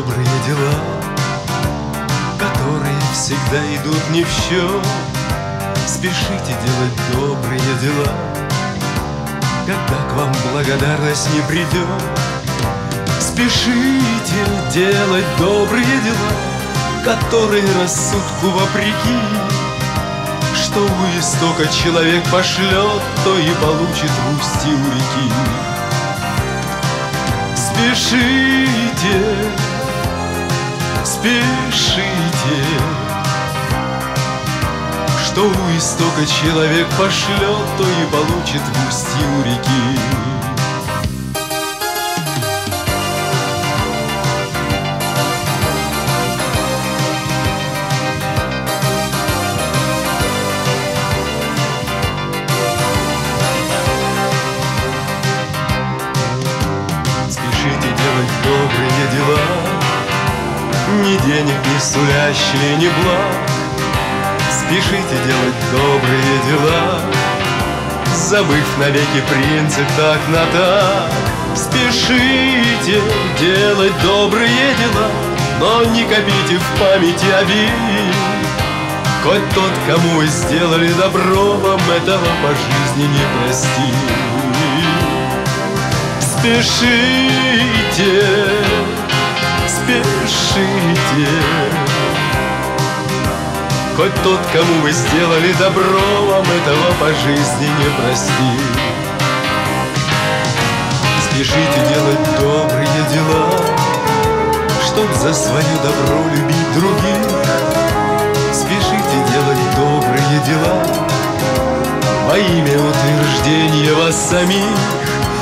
добрые дела, которые всегда идут не в счет. Спешите делать добрые дела, когда к вам благодарность не придет. Спешите делать добрые дела, которые рассудку вопреки. Что у истока человек пошлет, то и получит в устье у реки. Спешите, спешите, Что у истока человек пошлет, то и получит в устье у реки. Ни денег не сулящие, ни благ. Спешите делать добрые дела Забыв навеки принцип так на так. Спешите делать добрые дела Но не копите в памяти обид. Хоть тот, кому вы сделали добро Вам этого по жизни не простит. Спешите Хоть тот, кому вы сделали добро Вам этого по жизни не простит. Спешите делать добрые дела Чтоб за свое добро любить других. Спешите делать добрые дела Во имя утверждения вас самих.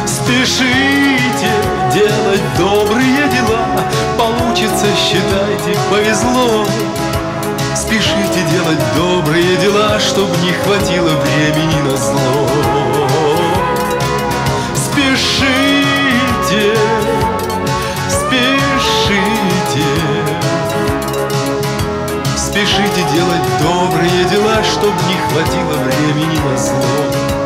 Спешите делать добрые дела Получится, считайте, повезло Спешите делать добрые дела Чтоб не хватило времени на зло. Спешите, спешите. Спешите делать добрые дела Чтоб не хватило времени на зло